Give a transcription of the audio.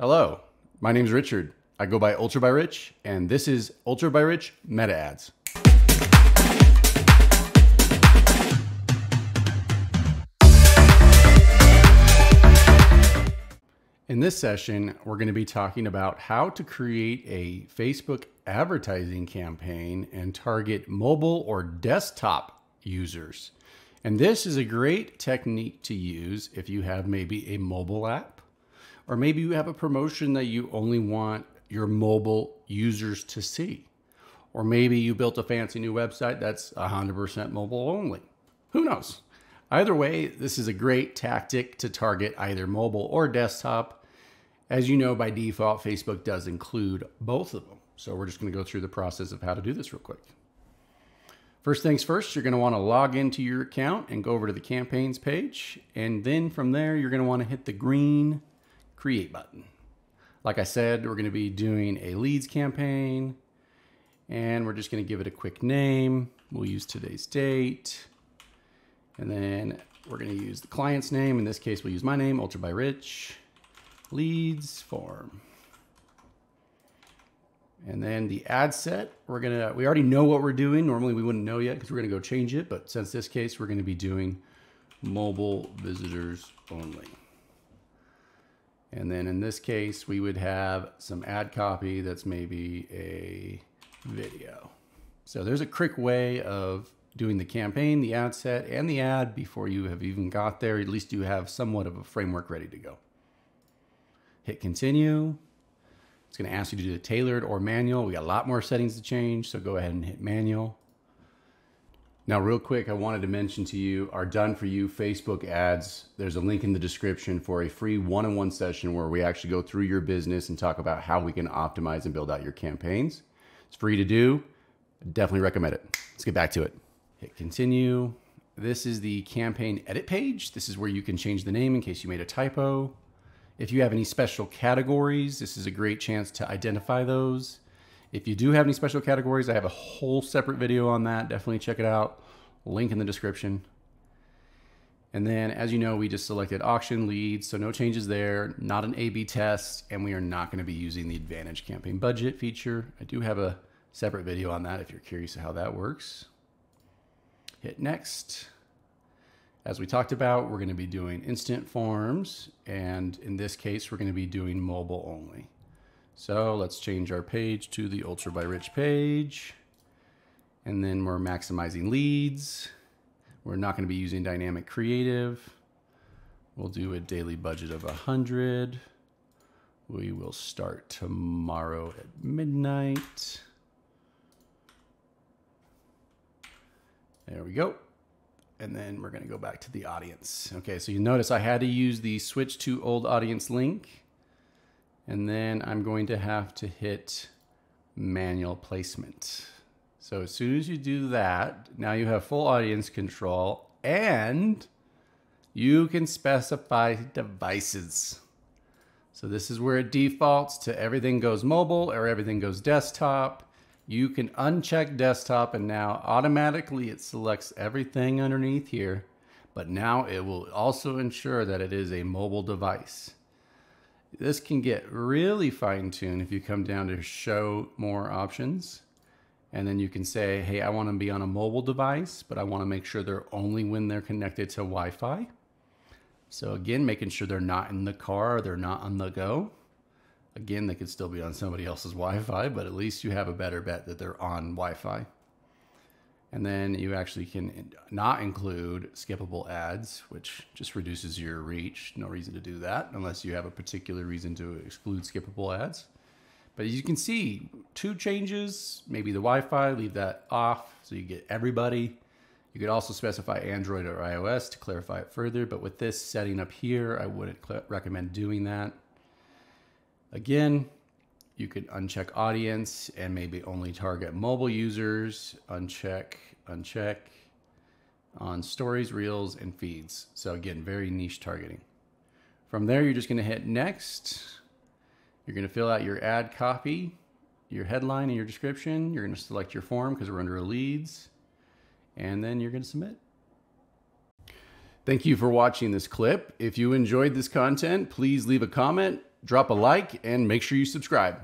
Hello, my name is Richard. I go by Ultra by Rich, and this is Ultra by Rich Meta Ads. In this session, we're going to be talking about how to create a Facebook advertising campaign and target mobile or desktop users. And this is a great technique to use if you have maybe a mobile app, or maybe you have a promotion that you only want your mobile users to see. Or maybe you built a fancy new website that's 100% mobile only. Who knows? Either way, this is a great tactic to target either mobile or desktop. As you know, by default, Facebook does include both of them. So we're just going to go through the process of how to do this real quick. First things first, you're going to want to log into your account and go over to the campaigns page. And then from there, you're going to want to hit the green create button. Like I said, we're going to be doing a leads campaign and we're just going to give it a quick name. We'll use today's date. And then we're going to use the client's name. In this case, we'll use my name, Ultra by Rich, leads form. And then the ad set, we're gonna, we already know what we're doing. Normally we wouldn't know yet because we're gonna go change it. But since this case, we're gonna be doing mobile visitors only. And then in this case, we would have some ad copy that's maybe a video. So there's a quick way of doing the campaign, the ad set, and the ad before you have even got there. At least you have somewhat of a framework ready to go. Hit continue. It's going to ask you to do the tailored or manual. We got a lot more settings to change, so go ahead and hit manual. Now, real quick, I wanted to mention to you our done for you Facebook ads. There's a link in the description for a free one on one session where we actually go through your business and talk about how we can optimize and build out your campaigns. It's free to do. Definitely recommend it. Let's get back to it. Hit continue. This is the campaign edit page. This is where you can change the name in case you made a typo. If you have any special categories, this is a great chance to identify those. If you do have any special categories, I have a whole separate video on that. Definitely check it out. Link in the description. And then, as you know, we just selected auction leads, so no changes there, not an A-B test, and we are not gonna be using the Advantage campaign budget feature. I do have a separate video on that if you're curious how that works. Hit next. As we talked about, we're gonna be doing instant forms, and in this case, we're gonna be doing mobile only. So let's change our page to the Ultra by Rich page. And then we're maximizing leads. We're not gonna be using dynamic creative. We'll do a daily budget of 100. We will start tomorrow at midnight. There we go. And then we're gonna go back to the audience. Okay, so you notice I had to use the switch to old audience link. And then I'm going to have to hit manual placement. So as soon as you do that, now you have full audience control and you can specify devices. So this is where it defaults to everything goes mobile or everything goes desktop. You can uncheck desktop and now automatically it selects everything underneath here, but now it will also ensure that it is a mobile device. This can get really fine tuned if you come down to show more options. And then you can say, hey, I want to be on a mobile device, but I want to make sure they're only when they're connected to Wi-Fi. So again, making sure they're not in the car, they're not on the go. Again, they could still be on somebody else's Wi-Fi, but at least you have a better bet that they're on Wi-Fi. And then you actually can not include skippable ads, which just reduces your reach. No reason to do that unless you have a particular reason to exclude skippable ads. But as you can see, two changes, maybe the Wi-Fi, leave that off so you get everybody. You could also specify Android or iOS to clarify it further, but with this setting up here, I wouldn't recommend doing that. Again, you could uncheck audience and maybe only target mobile users, uncheck, uncheck on stories, reels, and feeds. So again, very niche targeting. From there, you're just gonna hit next. You're gonna fill out your ad copy, your headline and your description. You're gonna select your form because we're under a leads, and then you're gonna submit. Thank you for watching this clip. If you enjoyed this content, please leave a comment, drop a like and make sure you subscribe.